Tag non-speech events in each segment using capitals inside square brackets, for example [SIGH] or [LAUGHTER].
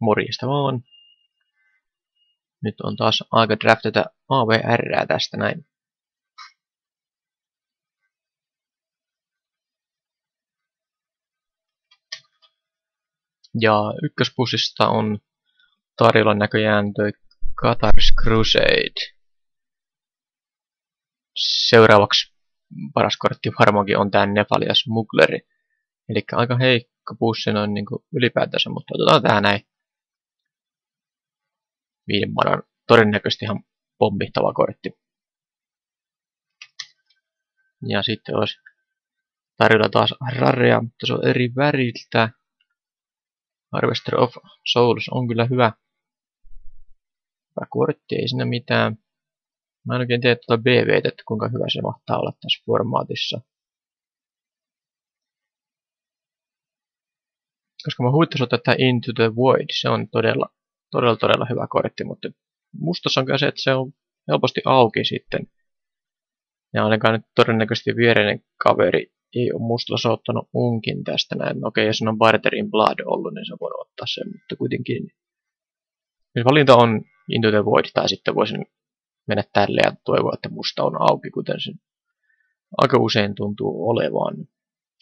Morjesta vaan. Nyt on taas aika draftata AVR tästä näin. Ja ykköspussista on tarjolla näköjään toi Qatar's Crusade. Seuraavaksi paras kortti varmaankin on tää Nefalia Smuggleri. Eli aika heikko pussi noin niinku ylipäätänsä, mutta otetaan tää näin. Viiden manan todennäköisesti ihan pommittava kortti. Ja sitten olisi tarjolla taas rareja, mutta se on eri väriltä. Harvester of Souls on kyllä hyvä. Hyvä kortti, ei siinä mitään. Mä en oikein tiedä tuota BV, että kuinka hyvä se mahtaa olla tässä formaatissa. Koska mä huittasin ottaa tätä Into the Void, se on todella, todella, todella hyvä kortti, mutta mustassa on kyllä se, että se on helposti auki sitten. Ja ainakaan nyt todennäköisesti viereinen kaveri ei ole mustalla ottanut unkin tästä näin. No okei, jos on Barterin Blood ollut, niin se voi ottaa sen, mutta kuitenkin. Jos valinta on Into the Void, tai sitten voisin mennä tälle ja toivoa, että musta on auki, kuten se aika usein tuntuu olevan.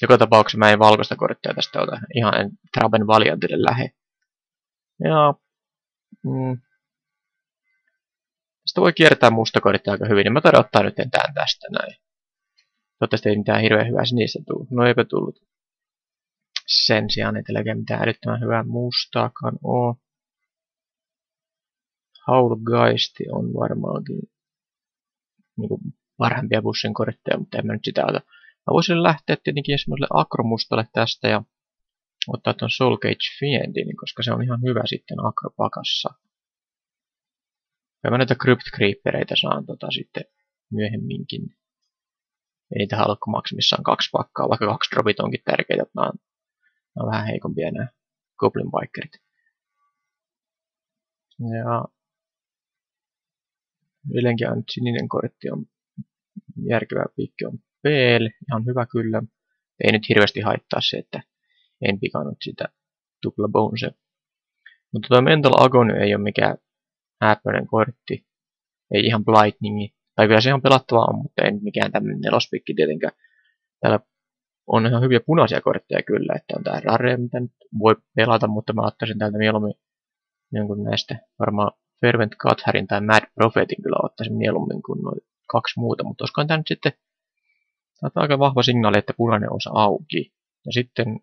Joka tapauksessa mä en valkoista korttia tästä ota. Ihan en Traben Valiantille lähe. Ja mm, sitä voi kiertää musta korttia aika hyvin, niin mä taidan ottaa nyt tämän tästä näin. Toivottavasti ei mitään hirveän hyvää sinistä tullut. No eipä tullut. Sen sijaan ei teillä mitään älyttömän hyvää mustaakaan oo. Haulgeisti on varmaankin niin kuin parhaimpia bussin kortteja, mutta en mä nyt sitä ota. Mä voisin lähteä tietenkin semmoiselle akromustalle tästä ja ottaa ton Soul Cage Fiendin, koska se on ihan hyvä sitten akropakassa. Ja mä näitä Crypt Creepereitä saan tota sitten myöhemminkin. Ei niitä halukko maksimissaan kaksi pakkaa, vaikka kaksi dropit onkin tärkeitä, että nämä on, nämä on vähän heikompia nämä Goblin Bikerit. Ja Edelleenkin on sininen kortti on järkevä pikki on PL, ihan hyvä kyllä. Ei nyt hirveästi haittaa se, että en pikannut sitä tupla bonse. Mutta tuo Mental Agony ei ole mikään häppöinen kortti. Ei ihan Lightningi. Tai kyllä se ihan pelattava on, mutta ei mikään tämmöinen nelospikki tietenkään. Täällä on ihan hyviä punaisia kortteja kyllä, että on tää Rare, mitä nyt voi pelata, mutta mä ottaisin täältä mieluummin jonkun näistä varmaan Fervent Catharin tai Mad Prophetin kyllä ottaisin mieluummin kuin noin kaksi muuta, mutta olisikohan tämä nyt sitten tämä on aika vahva signaali, että punainen osa auki. Ja sitten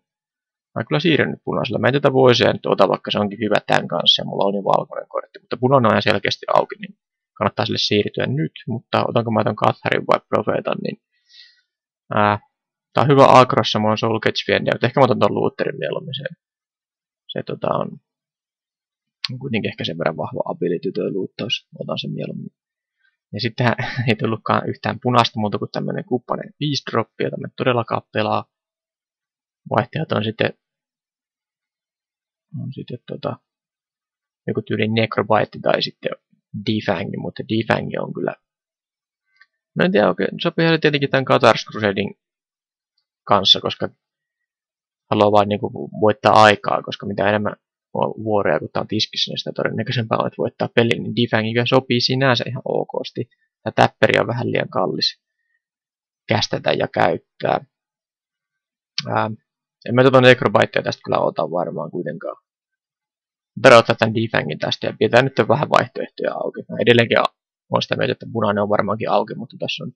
mä kyllä siirryn nyt punaisella. Mä en tätä voisi nyt ota, vaikka se onkin hyvä tämän kanssa ja mulla on jo valkoinen kortti, mutta punainen on ihan selkeästi auki, niin kannattaa sille siirtyä nyt, mutta otanko mä tämän Catharin vai Prophetan, niin ää, tää on hyvä Agrossa, mulla on Soul Catch mutta ehkä mä otan ton Lutherin mieluummin se, se tota on on kuitenkin ehkä sen verran vahva ability tuo luuttaus. Otan sen mieluummin. Ja sitten [LAUGHS] ei tullutkaan yhtään punaista muuta kuin tämmönen kuppanen 5 droppi, jota me todellakaan pelaa. Vaihtajat on sitten on sitten tota, joku tyyli Necrobite tai sitten Defang, mutta Defang on kyllä Mä en tiedä oikein, sopii tietenkin tämän Qatar's Crusading kanssa, koska haluaa vain niin voittaa aikaa, koska mitä enemmän vuoroja, kun tämä on tiskissä, niin sitä todennäköisempää on, että voittaa pelin, niin Defangiga sopii sinänsä ihan okosti. Tämä täpperi on vähän liian kallis kästetä ja käyttää. Ää, en mä tuota Necrobitea tästä kyllä ota varmaan kuitenkaan. Perottaa tämän Defangin tästä ja pidetään nyt vähän vaihtoehtoja auki. Mä edelleenkin on sitä mieltä, että punainen on varmaankin auki, mutta tässä on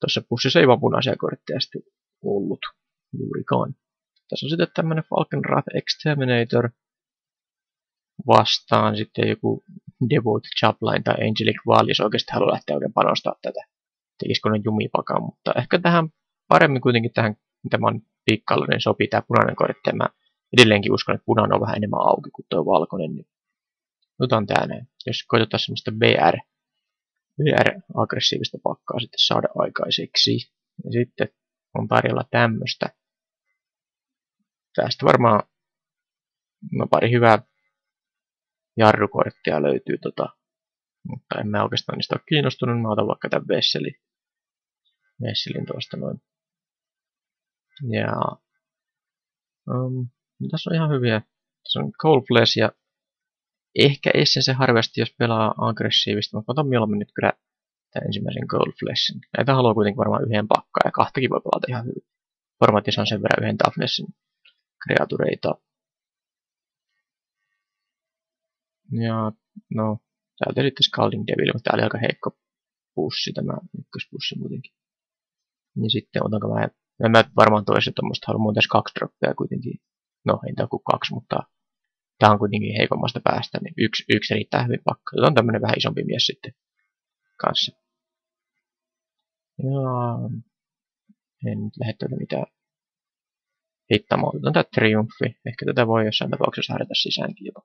tuossa pussissa ei vaan punaisia kortteja sitten ollut juurikaan. Tässä on sitten tämmönen Falkenrath Exterminator, vastaan sitten joku Devout Chapline tai Angelic Wall, jos oikeasti haluaa lähteä oikein panostaa tätä. Tekisikö ne jumipakan, mutta ehkä tähän paremmin kuitenkin tähän, mitä mä oon pikkalla, niin sopii tämä punainen kortti. Mä edelleenkin uskon, että punainen on vähän enemmän auki kuin tuo valkoinen, niin otan tää näin. Jos koitetaan semmoista BR, BR-aggressiivista pakkaa sitten saada aikaiseksi. Ja sitten on tarjolla tämmöistä. Tästä varmaan no pari hyvää jarrukorttia löytyy, tota, mutta en mä oikeastaan niistä ole kiinnostunut. Mä otan vaikka tämän Vesselin, Vesselin tuosta noin. Ja um, tässä on ihan hyviä. Tässä on Cold Flesh ja Ehkä Essence harvasti, jos pelaa aggressiivista, mutta otan mieluummin nyt kyllä tämän ensimmäisen Gold Flashin. Näitä haluaa kuitenkin varmaan yhden pakkaa ja kahtakin voi pelata ihan hyvin. Formaatissa on sen verran yhden Toughnessin kreatureita. Ja no, täältä sitten Scalding Devil, mutta tää oli aika heikko pussi, tämä ykköspussi muutenkin. Niin sitten otanko mä, mä varmaan toisen tuommoista halua muuten kaksi droppia kuitenkin. No, ei tää kuin kaksi, mutta tää on kuitenkin heikommasta päästä, niin yksi, yksi riittää hyvin pakka. on tämmönen vähän isompi mies sitten kanssa. Ja en nyt lähde tätä mitään hittamaan. Otetaan tää triumfi. Ehkä tätä voi jossain tapauksessa harjoita sisäänkin jopa.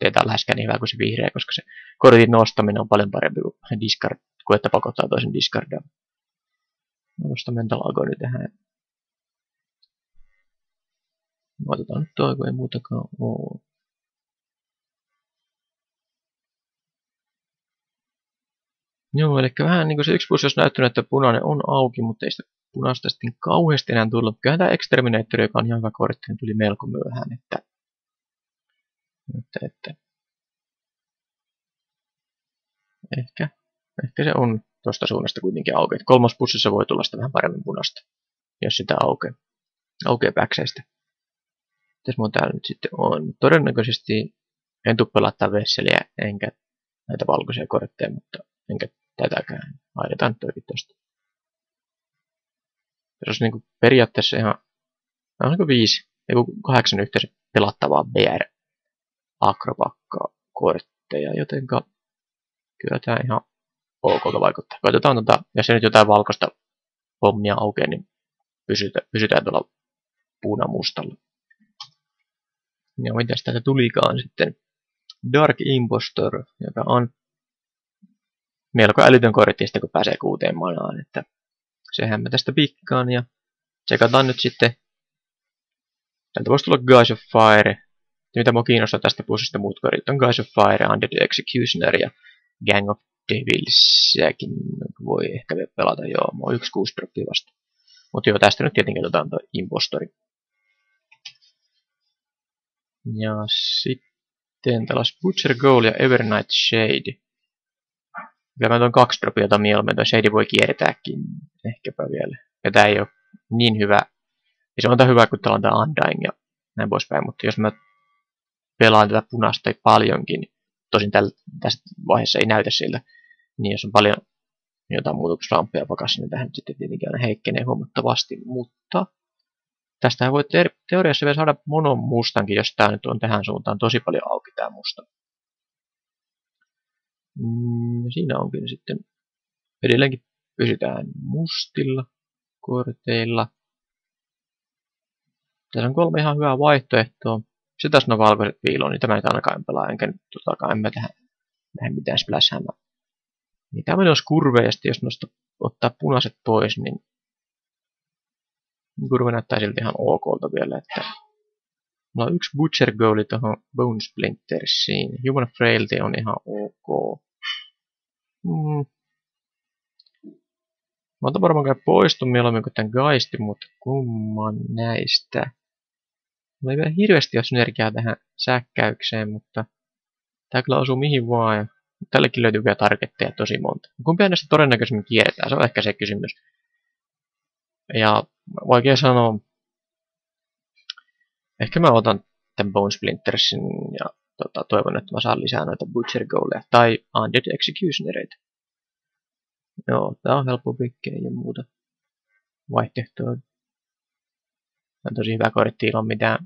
Ei tää läheskään niin hyvä kuin se vihreä, koska se kortin nostaminen on paljon parempi kuin discard, kuin että pakottaa toisen discardaan. Nostan mental agony tähän. Otetaan nyt toi, kun ei muutakaan oo. Joo, eli vähän niin kuin se yksi plus, jos näyttänyt, että punainen on auki, mutta ei sitä punaista sitten kauheasti enää tullut. Kyllähän tämä Exterminator, joka on ihan hyvä kortti, niin tuli melko myöhään, että, että, että ehkä, ehkä se on tuosta suunnasta kuitenkin auki. Kolmas pussissa voi tulla sitä vähän paremmin punaista, jos sitä aukeaa, aukeaa päkseistä. Mitäs mun täällä nyt sitten on? Todennäköisesti en tule pelata vesseliä enkä näitä valkoisia kortteja, mutta enkä tätäkään. Laitetaan toikin tosta. Se olisi niin periaatteessa ihan niin kuin viisi, ei kahdeksan yhteensä pelattavaa BR akrobakkaa kortteja, jotenka kyllä tämä ihan ok vaikuttaa. Koitetaan tota, jos se nyt jotain valkoista pommia aukeaa, niin pysytään, pysytään tuolla puunamustalla. Ja mitä täältä tulikaan sitten? Dark Impostor, joka on melko älytön kortti kun pääsee kuuteen manaan, että sehän mä tästä pikkaan ja tsekataan nyt sitten. Täältä voisi tulla Guys of Fire. Ja mitä mua kiinnostaa tästä pussista muut kortit on Guys of Fire, Undead Executioner ja Gang of Devilsiäkin voi ehkä pelata, joo, mua yksi kuusi vasta. Mutta joo, tästä nyt tietenkin otetaan tuo Impostori. Ja sitten tällaista Butcher Goal ja Evernight Shade. Kyllä mä tuon kaksi dropia otan mieluummin, tuo Shady voi kiertääkin ehkäpä vielä. Ja tää ei ole niin hyvä. Ja se on tää hyvä, kun täällä on tää Undying ja näin poispäin, mutta jos mä pelaan tätä punaista paljonkin, niin tosin tällä, tästä vaiheessa ei näytä siltä, niin jos on paljon jotain muutoksramppeja pakassa, niin tähän sitten tietenkin aina heikkenee huomattavasti, mutta tästä voi teoriassa vielä saada monon mustankin, jos tämä nyt on tähän suuntaan tosi paljon auki tämä musta. Mm, siinä onkin sitten edelleenkin pysytään mustilla korteilla. Tässä on kolme ihan hyvää vaihtoehtoa. Se tässä on valkoiset piiloon, niin tämä ei ainakaan pelaa, enkä nyt totakaan, en mä tähän, tähän mitään splashäämään. Niin tämä olisi kurve, ja jos noista ottaa punaiset pois, niin kurve näyttää silti ihan okolta vielä, että Mulla on yksi Butcher Goali tuohon Bone Splintersiin. Human Frailty on ihan ok. Mm. Mä otan varmaan poistu mieluummin kuin tämän Geistin, mutta kumman näistä. Mulla ei vielä hirveästi ole synergiaa tähän säkkäykseen, mutta tää kyllä osuu mihin vaan. Ja tällekin löytyy vielä targetteja tosi monta. Kumpi näistä todennäköisemmin kierretään? Se on ehkä se kysymys. Ja vaikea sanoa, Ehkä mä otan tämän Bone Splintersin ja tota, toivon, että mä saan lisää noita Butcher Goaleja tai Undead Executionereita. Joo, tää on pikkejä ja muuta vaihtoehtoa. Tää on tosi hyvä kortti ilman mitään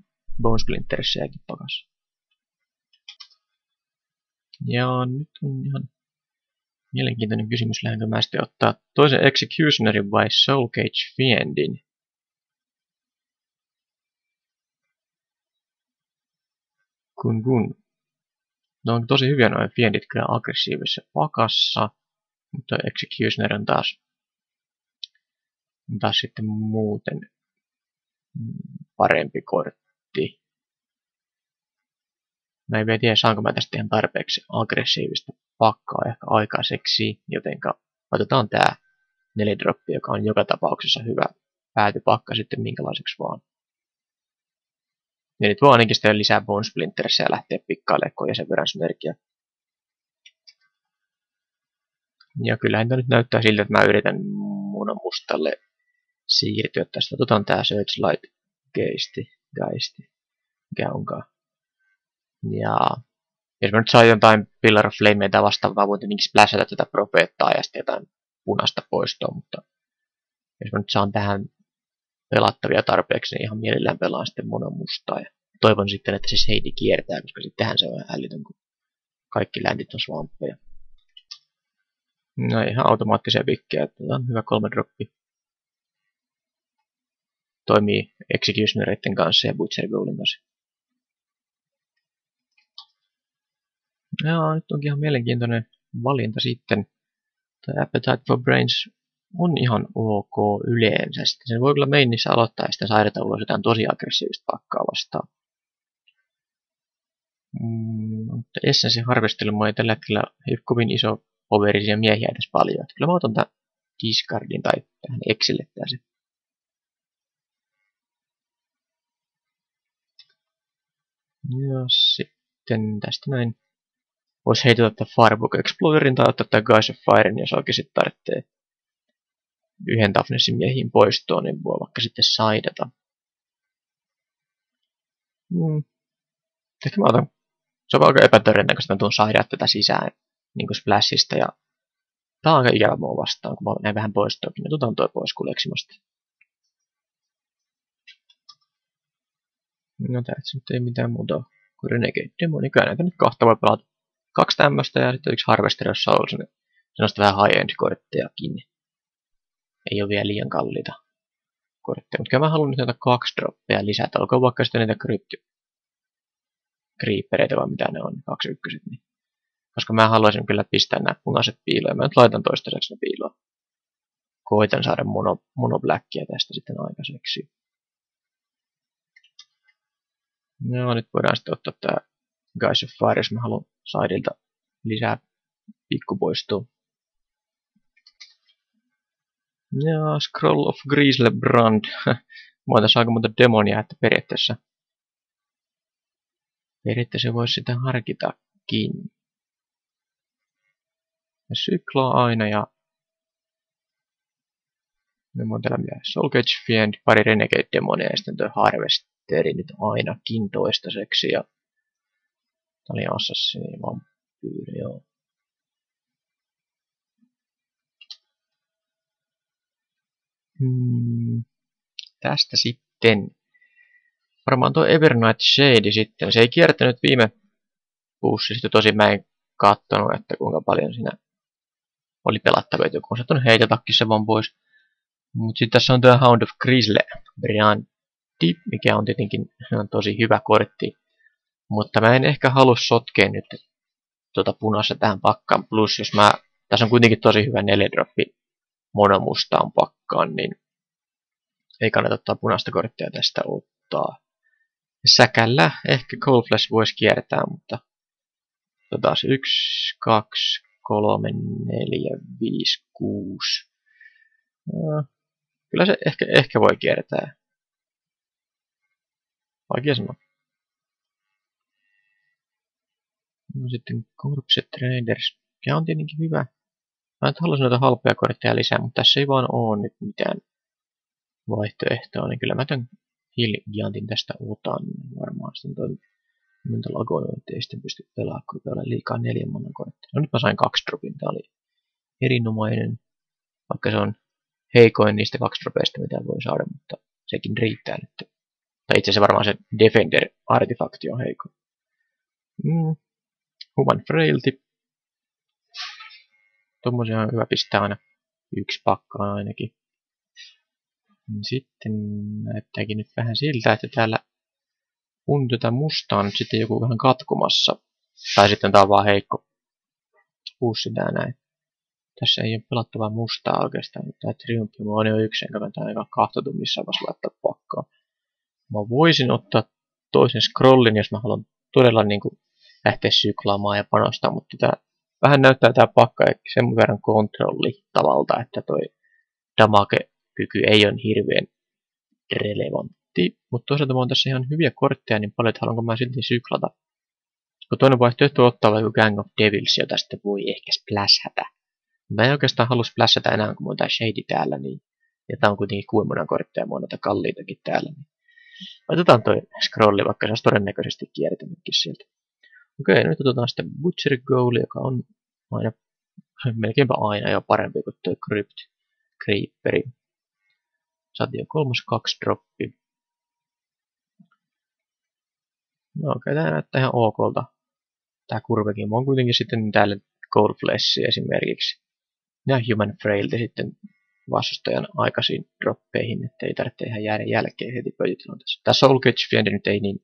Bone Splintersiäkin pakas. Ja nyt on ihan mielenkiintoinen kysymys, lähdenkö mä sitten ottaa toisen Executionerin vai Soul Cage Fiendin. Kun kun. Ne on tosi hyviä noin fiendit kyllä aggressiivisessa pakassa, mutta Executioner on taas, on taas sitten muuten parempi kortti. Mä en vielä tiedä, saanko mä tästä ihan tarpeeksi aggressiivista pakkaa ehkä aikaiseksi, jotenka otetaan tää nelidroppi, joka on joka tapauksessa hyvä päätypakka sitten minkälaiseksi vaan. Niin nyt voi ainakin sitten lisää Bone Splinterissä ja lähteä pikkailemaan sen verran synergia. Ja kyllähän tämä nyt näyttää siltä, että mä yritän mun mustalle siirtyä tästä. Otetaan tää Searchlight Geisti, Geisti, mikä onkaan. Ja jos mä nyt saan jotain Pillar of Flameita vastaavaa, voin tietenkin splashata tätä profeettaa ja sitten jotain punaista poistoa, mutta jos mä nyt saan tähän pelattavia tarpeeksi, niin ihan mielellään pelaan sitten monon mustaa. Ja toivon sitten, että se Heidi kiertää, koska sittenhän se on älytön, kun kaikki läntit on swamppeja. No ihan automaattisia pikkejä, että on hyvä kolme droppi. Toimii executionereiden kanssa ja Butcher Goalin kanssa. Joo, nyt onkin ihan mielenkiintoinen valinta sitten. Tämä Appetite for Brains on ihan ok yleensä. Sitten sen voi kyllä meinissä aloittaa ja sitten sairata ulos jotain tosi aggressiivista pakkaa vastaan. Mm, mutta Essence Harvestilla mulla ei tällä hetkellä kovin iso overisia miehiä edes paljon. Että kyllä mä otan tämän discardin tai tähän Exille se. Ja sitten tästä näin voisi heitellä tätä Firebook Explorerin tai ottaa tämä Guys of Firen, jos oikeasti tarvitsee yhden Toughnessin miehiin poistoon, niin voi vaikka sitten saidata. Ehkä mä otan, se on aika epätodennäköistä, että mä tuun saidaa tätä sisään niin kuin Splashista ja tää on aika ikävä mua vastaan, kun mä näin vähän poistoakin. Ne otetaan toi pois kuleksimasta. No tässä nyt ei mitään muuta kuin Renegade Demonica. Näitä nyt kahta voi pelata kaksi tämmöistä ja sitten yksi Harvester, jos on se sellaista vähän high-end korttejakin. Ei ole vielä liian kalliita kortteja, mutta mä haluan nyt näitä kaksi droppia lisätä. Olkoon vaikka sitten niitä krypty creepereitä vai mitä ne on, kaksi ykköset. Niin. Koska mä haluaisin kyllä pistää nämä punaiset piiloon. Mä nyt laitan toistaiseksi ne piiloon. Koitan saada mono, monoblackia tästä sitten aikaiseksi. No nyt voidaan sitten ottaa tää Guys of Fire, jos mä haluan sideilta lisää pikkupoistoa. Ja Scroll of Grizzlebrand. [LAUGHS] Mä oon tässä aika monta demonia, että periaatteessa periaatteessa voisi sitä harkitakin. Ja syklaa aina ja me on täällä vielä Soul Cage Fiend, pari Renegade Demonia ja sitten tuo Harvesteri nyt ainakin toistaiseksi. Ja Tää oli Assassini vampyyri, joo. Hmm. Tästä sitten. Varmaan tuo Evernight Shade sitten. Se ei kiertänyt viime pussista. Tosi mä en kattonut, että kuinka paljon siinä oli pelattavia. Joku on saattanut heitetäkin se vaan pois. Mutta sitten tässä on tuo Hound of Grizzly Brianti, mikä on tietenkin on tosi hyvä kortti mutta mä en ehkä halua sotkea nyt tuota punaista tähän pakkaan. Plus jos mä, tässä on kuitenkin tosi hyvä neljädroppi monomustaan pakkaan, niin ei kannata ottaa punaista korttia tästä ottaa. Säkällä ehkä Cold Flash voisi kiertää, mutta taas 1, 2, 3, 4, 5, 6. Kyllä se ehkä, ehkä voi kiertää. Vaikea sanoa. No sitten Corpse Traders. Se on tietenkin hyvä. Mä nyt haluaisin noita halpoja kortteja lisää, mutta tässä ei vaan ole nyt mitään vaihtoehtoa. Niin kyllä mä tämän Hill Giantin tästä otan varmaan. Sitten toi monta lagoa, ei sitten pysty pelaamaan, kun pelaa liikaa neljän monen korttia. No nyt mä sain kaksi dropin. Tää oli erinomainen. Vaikka se on heikoin niistä kaksi dropeista, mitä voi saada, mutta sekin riittää nyt. Tai itse asiassa varmaan se Defender-artefakti on heikko. Mm, Human Frailty. Tuommoisia on hyvä pistää aina yksi pakka ainakin. Sitten näyttääkin nyt vähän siltä, että täällä on tätä mustaa nyt sitten joku vähän katkomassa. Tai sitten tää on vaan heikko pussi tää näin. Tässä ei ole pelattavaa mustaa oikeastaan, mutta tämä Triumph on jo yksi, enkä kannattaa aika kahta tunnissa vasta laittaa pakkaa. Mä voisin ottaa toisen scrollin, jos mä haluan todella niin kuin lähteä syklaamaan ja panostaa, mutta tämä vähän näyttää tämä pakka sen verran kontrolli tavalta, että toi damage-kyky ei ole hirveän relevantti. mutta toisaalta mulla on tässä ihan hyviä kortteja niin paljon, että haluanko mä silti syklata. Kun toinen vaihtoehto ottaa vaikka Gang of Devils, jota sitten voi ehkä splashätä. Mä en oikeastaan halua splashata enää, kun mulla on tää Shady täällä, niin ja tää on kuitenkin kuinka kortteja, on näitä kalliitakin täällä. Niin. Otetaan toi scrolli, vaikka se olisi todennäköisesti kiertänytkin sieltä. Okei, nyt otetaan sitten Butcher Goal, joka on aina, [LAUGHS] melkeinpä aina jo parempi kuin tuo Crypt Creeperi. Saatiin kolmas kaksi droppi. No okei, okay, tää näyttää ihan okolta. Tää kurvekin. on kuitenkin sitten täällä Gold Flash esimerkiksi. Ja Human Frailty sitten vastustajan aikaisiin droppeihin, ettei tarvitse ihan jäädä jälkeen heti pöytilanteessa. Tässä Soul Catch Fiender nyt ei niin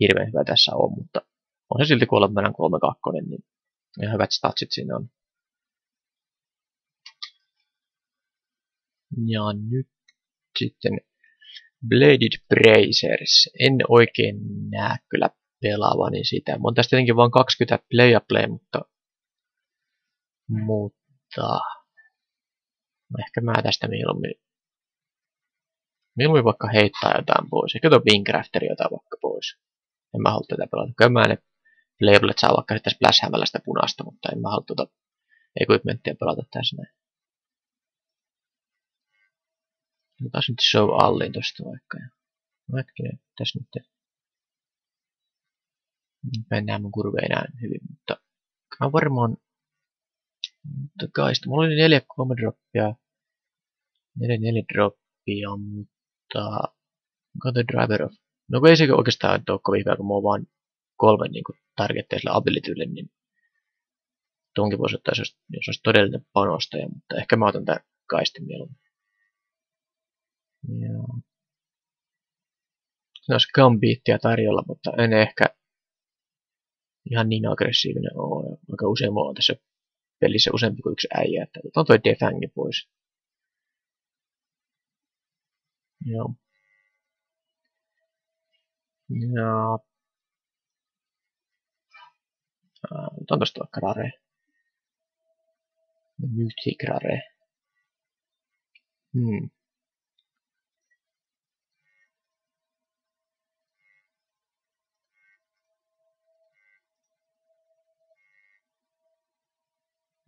hirveän hyvä tässä ole, mutta on se silti mennään 3-2, niin ihan hyvät statsit siinä on. Ja nyt sitten Bladed Brazers. En oikein näe kyllä pelaavani sitä. Mä oon tästä tietenkin vain 20 play play, mutta, mutta ehkä mä tästä mieluummin, mieluummin vaikka heittää jotain pois. Ehkä tuo Winecrafteri jotain vaikka pois. En mä halua tätä pelata. Kyllä mä ne labelit saa vaikka sitten splash sitä punaista, mutta en mä halua tuota equipmenttia pelata tässä näin. Otetaan nyt show allin tosta vaikka. No hetkinen, tässä nyt mennään mun kurve enää hyvin, mutta mä varmaan mutta kaista. Mulla oli neljä kolme droppia. Neljä neljä droppia, mutta... The driver of... No ei se oikeastaan ole kovin hyvä, kun mulla on vaan kolme niin targetteisella abilitylle, niin tuonkin voisi ottaa, jos, jos olisi todellinen panostaja, mutta ehkä mä otan tämän kaistin mieluummin. Se olisi Gambittia tarjolla, mutta en ehkä ihan niin aggressiivinen ole. Aika usein mulla on tässä pelissä useampi kuin yksi äijä, että otetaan toi Defangi pois. Joo. Ja... Otan tosta vaikka Rare. Mythic Rare. Hmm.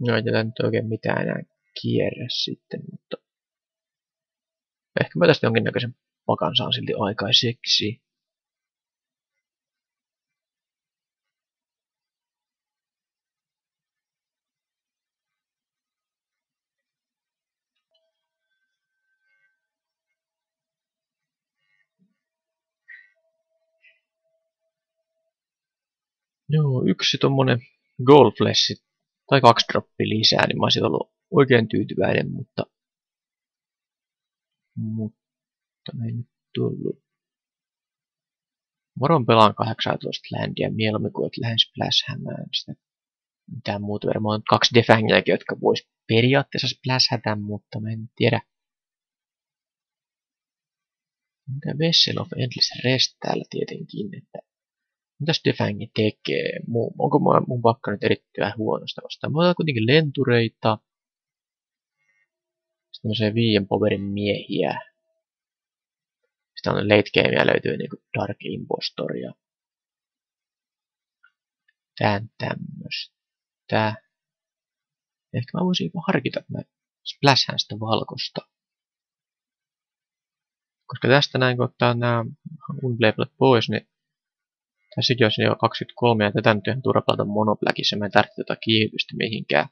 No ei tätä nyt oikein mitään enää kierrä sitten, mutta ehkä mä tästä jonkinnäköisen pakan saan silti aikaiseksi. Joo, yksi tommonen Goldflesh tai kaksi droppia lisää, niin mä olisin ollut oikein tyytyväinen, mutta, mutta ei nyt tullut. Moron pelaan 18 ländiä mieluummin kuin että lähden splashhämään sitä mitään muuta. Varmaan on kaksi defangiakin, jotka vois periaatteessa splashätä, mutta mä en tiedä. Mitä Vessel of Endless Rest täällä tietenkin, että Mitäs Defangi tekee? Onko mun pakka nyt erittäin huonosta vastaan? Mä otan kuitenkin lentureita. Sitten tämmöisiä viien powerin miehiä. Sitten on late gamea löytyy niinku Dark Impostoria. Tän tämmöstä. Ehkä mä voisin harkita, että mä splashän sitä valkosta. Koska tästä näin, kun ottaa nämä unplayablet pois, niin Tässäkin olisi jo 23 ja tätä nyt ihan turha pelata monoblackissa, mä en tarvitse tota kiihdytystä mihinkään.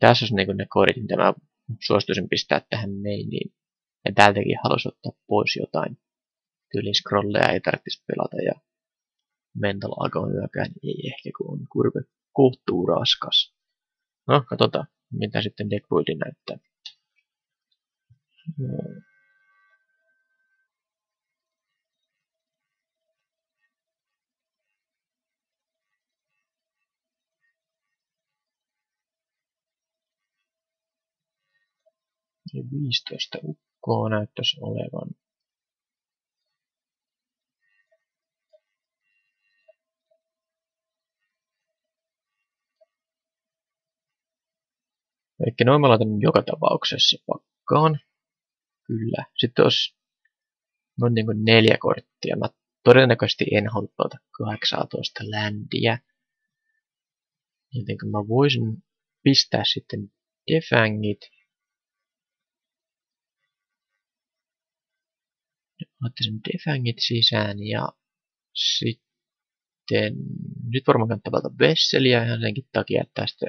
Tässä olisi niin ne koodit, mitä mä suostuisin pistää tähän meiniin. Ja täältäkin haluaisin ottaa pois jotain. Tyylin scrolleja ei tarvitsisi pelata ja mental agonyyökään ei ehkä kun on kurve kohtuu raskas. No, katsotaan, mitä sitten deckbuildin näyttää. Eli 15 ukkoa näyttäisi olevan. Eli noin mä laitan joka tapauksessa pakkaan. Kyllä. Sitten olisi on niin neljä korttia. Mä todennäköisesti en halua pelata 18 ländiä. Joten mä voisin pistää sitten defangit. Ottaisin defangit sisään ja sitten nyt varmaan kannattaa pelata Vesseliä ihan senkin takia, että tästä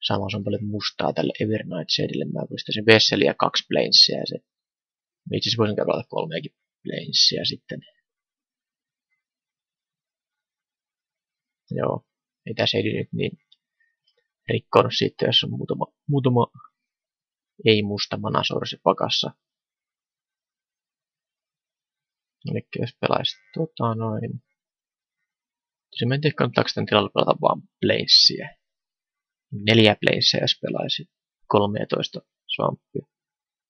samassa on paljon mustaa tälle Evernight Shadeille. Mä pistaisin Vesseliä kaksi Planesia ja se itse asiassa voisin pelata kolmeakin Planesia sitten. Joo, ei tässä ei nyt niin rikkonut sitten, jos on muutama, muutama ei musta manasorsi pakassa. Eli jos pelaisi tota noin. Se mä en tiedä, kannattaako tämän tilalla pelata vaan Blazea. Neljä Blazea, jos pelaisi 13 Swampia.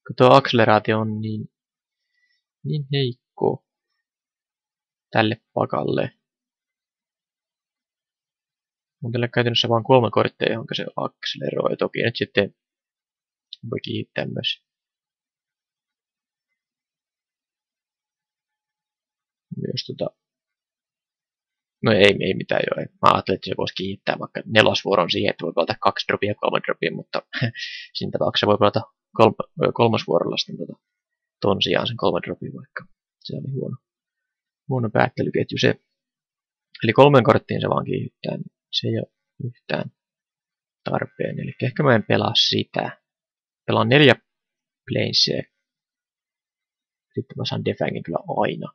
Kun tuo akseleraatio on niin, niin heikko tälle pakalle. On tällä käytännössä vain kolme korttia, johon se akseleroi. Toki nyt sitten voi kiittää myös myös tota... No ei, ei mitään joo. Mä ajattelin, että se voisi kiittää vaikka nelosvuoron siihen, että voi pelata kaksi dropia ja kolme dropia, mutta [LAUGHS] siinä tapauksessa voi pelata kolme, kolmosvuorolla sitten tota, ton sijaan sen kolme dropia vaikka. Se oli huono, huono päättelyketju se. Eli kolmen korttiin se vaan kiittää, niin se ei ole yhtään tarpeen. Eli ehkä mä en pelaa sitä. Pelaan neljä planesia. Sitten mä saan defangin kyllä aina.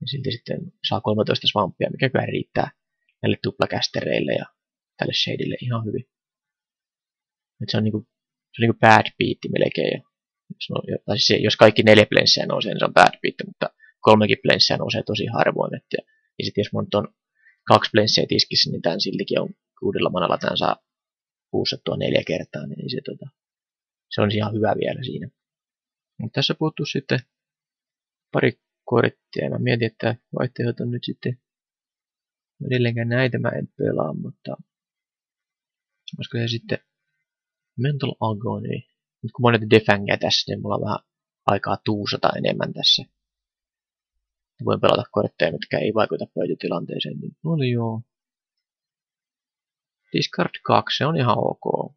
Ja silti sitten saa 13 svampia, mikä kyllä riittää näille tuplakästereille ja tälle shadeille ihan hyvin. Et se on niinku, se on niinku bad beat melkein. Jos, no, tai siis jos kaikki neljä planesia nousee, niin se on bad beat, mutta kolmekin planesia nousee tosi harvoin. Et, ja, ja sitten jos mun on kaksi planesia tiskissä, niin tämän siltikin on kuudella manalla tämän saa puusattua neljä kertaa, niin se, tota, se on ihan hyvä vielä siinä. Mutta tässä puuttuu sitten pari korttia. Mä mietin, että vaihtoehdot on nyt sitten edelleenkään näitä mä en pelaa, mutta olisiko se sitten Mental Agony. Nyt kun monet defangea tässä, niin mulla on vähän aikaa tuusata enemmän tässä. Voin pelata kortteja, mitkä ei vaikuta pöytätilanteeseen niin paljon. Discard 2, se on ihan ok.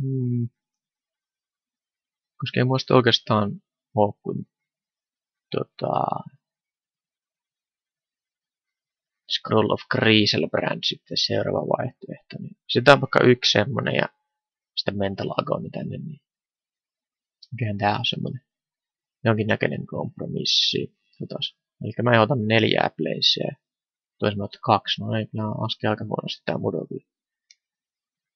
Hmm koska ei muista oikeastaan ole kuin tota, Scroll of Brand sitten seuraava vaihtoehto. Niin sitä on vaikka yksi semmonen ja sitten Mental Agony tänne, niin mikähän tää on semmonen jonkinnäköinen kompromissi. Jotas. Eli mä otan neljää placea. Toisen ottaa kaksi. No ei kyllä askel aika huonosti tää mudo.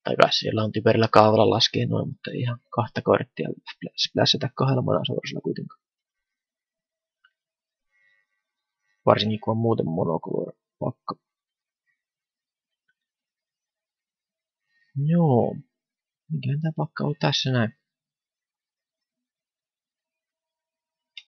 Tai siellä on typerillä kaavalla laskee noin, mutta ihan kahta korttia splässätä kahdella monasuorasella kuitenkaan. Varsinkin kun on muuten monocolor pakka. Joo. Mikä tämä pakka on tässä näin?